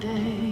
day.